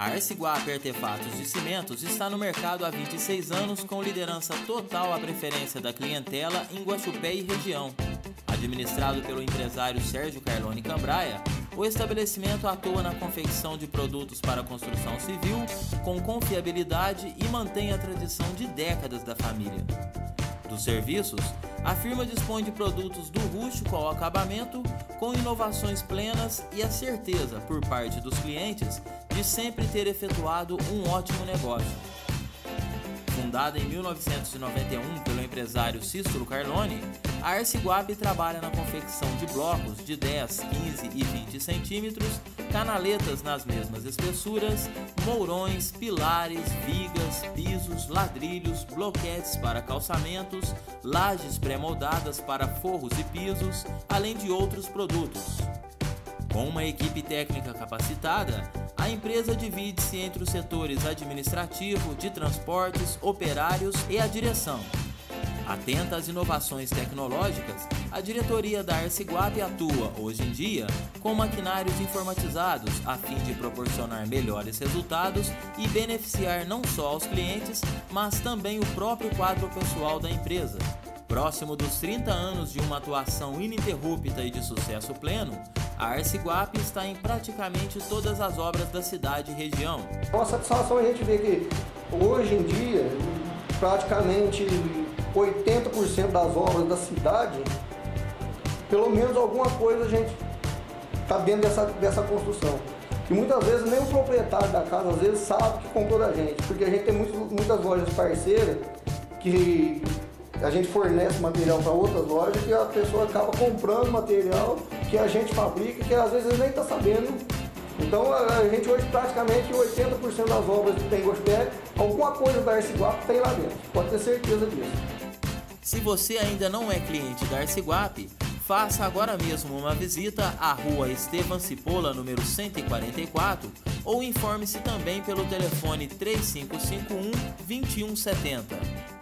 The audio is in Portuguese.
A Arciguap Artefatos de Cimentos está no mercado há 26 anos com liderança total à preferência da clientela em Guaxupé e região. Administrado pelo empresário Sérgio Carlone Cambraia, o estabelecimento atua na confecção de produtos para construção civil com confiabilidade e mantém a tradição de décadas da família. Dos serviços, a firma dispõe de produtos do rústico ao acabamento, com inovações plenas e a certeza, por parte dos clientes, de sempre ter efetuado um ótimo negócio. Fundada em 1991 pelo empresário Cícero Carlone, a Arciguap trabalha na confecção de blocos de 10, 15 e 20 centímetros, canaletas nas mesmas espessuras, mourões, pilares, vigas, pisos, ladrilhos, bloquetes para calçamentos, lajes pré-moldadas para forros e pisos, além de outros produtos. Com uma equipe técnica capacitada, a empresa divide-se entre os setores administrativo, de transportes, operários e a direção. Atenta às inovações tecnológicas, a diretoria da Arciguap atua, hoje em dia, com maquinários informatizados a fim de proporcionar melhores resultados e beneficiar não só os clientes, mas também o próprio quadro pessoal da empresa. Próximo dos 30 anos de uma atuação ininterrupta e de sucesso pleno, a Arciguap está em praticamente todas as obras da cidade e região. Com a satisfação a gente vê que hoje em dia, praticamente 80% das obras da cidade, pelo menos alguma coisa a gente está dentro dessa, dessa construção. E muitas vezes nem o proprietário da casa às vezes sabe que comprou da gente, porque a gente tem muitas, muitas lojas parceiras que a gente fornece material para outras lojas que a pessoa acaba comprando material que a gente fabrica que às vezes nem está sabendo. Então a gente hoje praticamente 80% das obras que tem em Gospel, alguma coisa da Arciguap tem lá dentro. Pode ter certeza disso. Se você ainda não é cliente da Arciguap, faça agora mesmo uma visita à rua Estevam Cipola, número 144, ou informe-se também pelo telefone 3551 2170.